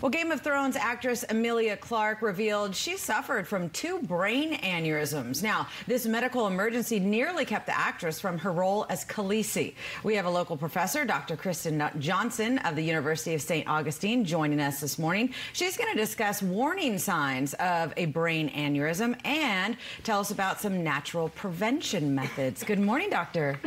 Well, Game of Thrones actress Emilia Clarke revealed she suffered from two brain aneurysms. Now, this medical emergency nearly kept the actress from her role as Khaleesi. We have a local professor, Dr. Kristen Johnson of the University of St. Augustine, joining us this morning. She's going to discuss warning signs of a brain aneurysm and tell us about some natural prevention methods. Good morning, doctor.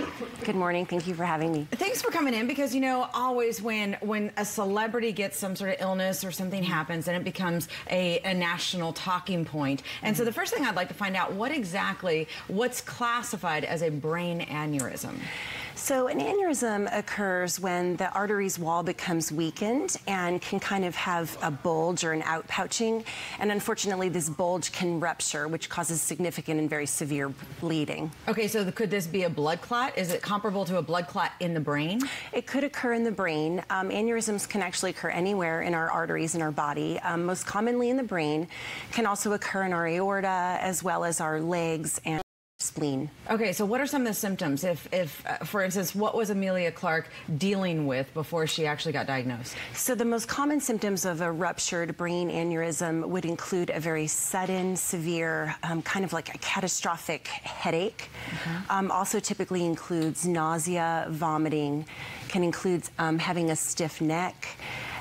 Good morning. Thank you for having me. Thanks for coming in because, you know, always when when a celebrity gets some sort of illness or something happens and it becomes a, a national talking point. And so the first thing I'd like to find out what exactly what's classified as a brain aneurysm. So an aneurysm occurs when the artery's wall becomes weakened and can kind of have a bulge or an outpouching. And unfortunately, this bulge can rupture, which causes significant and very severe bleeding. Okay, so could this be a blood clot? Is it comparable to a blood clot in the brain? It could occur in the brain. Um, aneurysms can actually occur anywhere in our arteries in our body, um, most commonly in the brain, can also occur in our aorta as well as our legs and spleen. Okay, so what are some of the symptoms? If, if uh, for instance, what was Emilia Clarke dealing with before she actually got diagnosed? So the most common symptoms of a ruptured brain aneurysm would include a very sudden, severe, um, kind of like a catastrophic headache. Mm-hmm. Um, also typically includes nausea, vomiting, can include um, having a stiff neck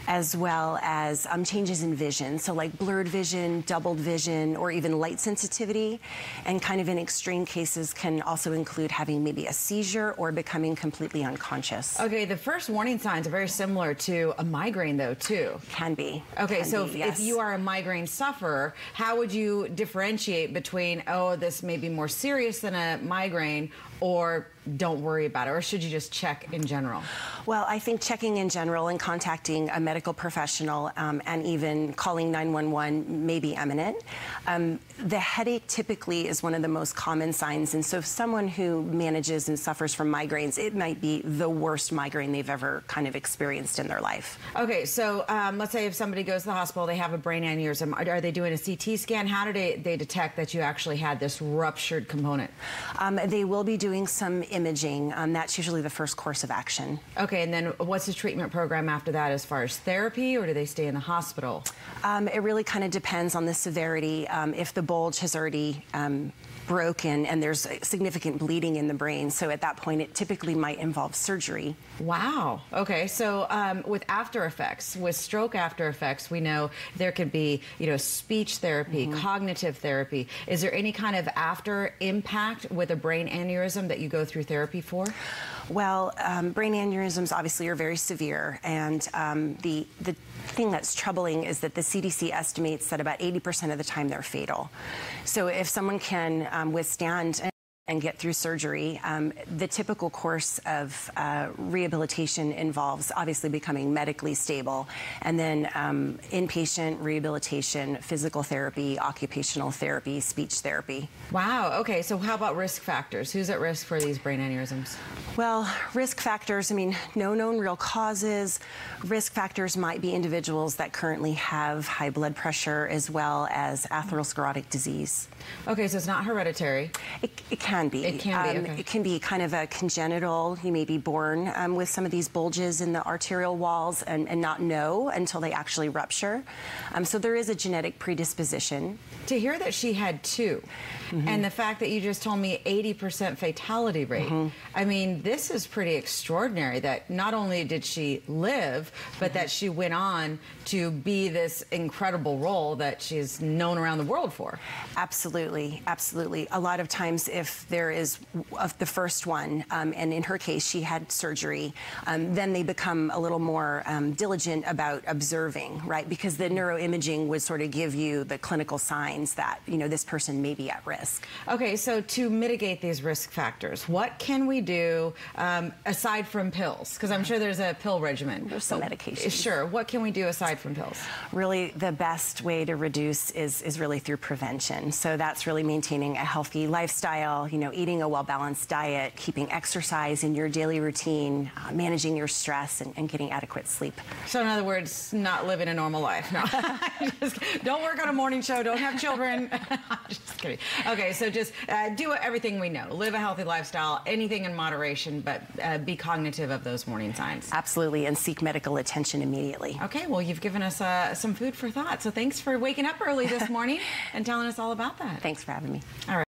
as well as um, changes in vision. So like blurred vision, doubled vision, or even light sensitivity. And kind of in extreme cases can also include having maybe a seizure or becoming completely unconscious. Okay, the first warning signs are very similar to a migraine though too. Can be. Okay, Can so be, if, yes. if you are a migraine sufferer, how would you differentiate between, oh, this may be more serious than a migraine or don't worry about it, or should you just check in general? Well, I think checking in general and contacting a medical professional um, and even calling 911 may be eminent. Um, the headache typically is one of the most common signs, and so if someone who manages and suffers from migraines, it might be the worst migraine they've ever kind of experienced in their life. Okay, so um, let's say if somebody goes to the hospital, they have a brain aneurysm. Are, are they doing a CT scan? How do they, they detect that you actually had this ruptured component? Um, they will be doing some imaging. Um, that's usually the first course of action. Okay, and then what's the treatment program after that as far as therapy, or do they stay in the hospital? Um, it really kind of depends on the severity. Um, if the bulge has already um, broken and there's significant bleeding in the brain. So at that point, it typically might involve surgery. Wow. Okay. So um, with after effects, with stroke after effects, we know there could be, you know, speech therapy, mm-hmm. cognitive therapy. Is there any kind of after impact with a brain aneurysm that you go through therapy for? Well, um, brain aneurysms obviously are very severe, and um, the the thing that's troubling is that the CDC estimates that about 80% of the time they're fatal. So if someone can um, withstand and get through surgery. Um, the typical course of uh, rehabilitation involves obviously becoming medically stable and then um, inpatient rehabilitation, physical therapy, occupational therapy, speech therapy. Wow. Okay. So, how about risk factors? Who's at risk for these brain aneurysms? Well, risk factors, I mean, no known real causes. Risk factors might be individuals that currently have high blood pressure as well as atherosclerotic disease. Okay. So, it's not hereditary? It, it can can be. It can be. Um, okay. It can be kind of a congenital. You may be born um, with some of these bulges in the arterial walls and, and not know until they actually rupture. Um, so there is a genetic predisposition. To hear that she had 2 mm-hmm. and the fact that you just told me 80% fatality rate, mm-hmm. I mean, this is pretty extraordinary that not only did she live, but mm-hmm. that she went on to be this incredible role that she's known around the world for. Absolutely, absolutely. A lot of times, if there is of the first one, um, and in her case, she had surgery, um, then they become a little more um, diligent about observing, right? Because the neuroimaging would sort of give you the clinical signs that, you know, this person may be at risk. Okay, so to mitigate these risk factors, what can we do um, aside from pills? Because I'm sure there's a pill regimen. There's some medication. Sure. What can we do aside from pills? Really, the best way to reduce is, is really through prevention. So that's really maintaining a healthy lifestyle, you know, eating a well-balanced diet, keeping exercise in your daily routine, uh, managing your stress, and, and, getting adequate sleep. So, in other words, not living a normal life. No, just, don't work on a morning show. Don't have children. just kidding. Okay, so just uh, do everything we know. Live a healthy lifestyle. Anything in moderation, but uh, be cognitive of those warning signs. Absolutely, and seek medical attention immediately. Okay, well, you've given us uh, some food for thought. So, thanks for waking up early this morning and telling us all about that. Thanks for having me. All right.